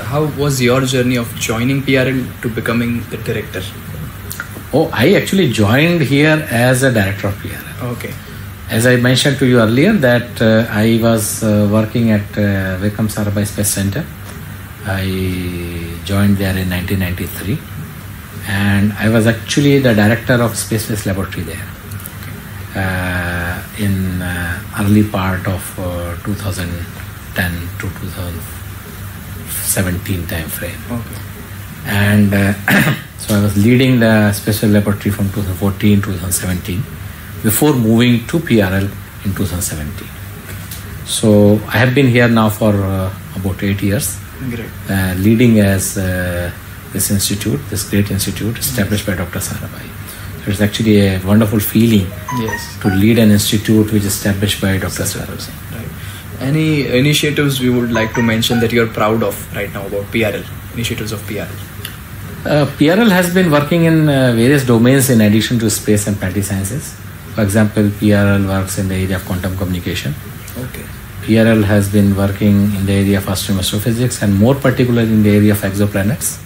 How was your journey of joining PRL to becoming the director? Oh, I actually joined here as a director of PRL. Okay. As I mentioned to you earlier, that uh, I was uh, working at uh, Vikram Sarabhai Space Center. I joined there in 1993, and I was actually the director of Space Space Laboratory there uh, in uh, early part of uh, 2010 to 2017 time frame. Okay. And uh, so I was leading the special laboratory from 2014 to 2017 before moving to PRL in 2017. So I have been here now for uh, about eight years, Great. uh, leading as uh, this institute, this great institute established by Dr. Sarabhai. So it's actually a wonderful feeling Yes. to lead an institute which is established by Dr. Sarabhai. Any initiatives we would like to mention that you're proud of right now about PRL? Initiatives of PRL. Uh, PRL has been working in uh, various domains in addition to space and planetary sciences. For example, PRL works in the area of quantum communication. Okay. PRL has been working in the area of astronomy astrophysics and more particularly in the area of exoplanets.